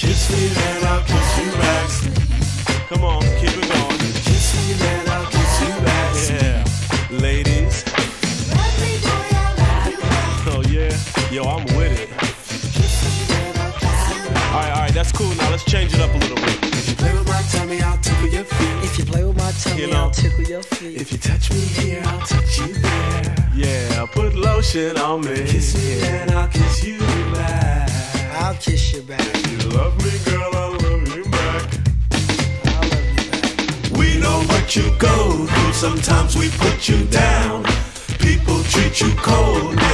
Kiss me, then I'll kiss you back. Come on, keep it going. Kiss me, then I'll kiss you back. Yeah, ladies. Oh yeah, yo, I'm with it. All right, all right, that's cool. Now let's change it up a little bit. If you play with my tummy, I'll tickle your feet. If you play with my tummy, You know. I'll tickle your feet. If you touch me here, I'll touch you there. Yeah, put lotion on me. Kiss me, then I'll kiss you back. I'll kiss you back. You love me, girl, I love you back. I'll love you back. We know what you go through. Sometimes we put you down. People treat you cold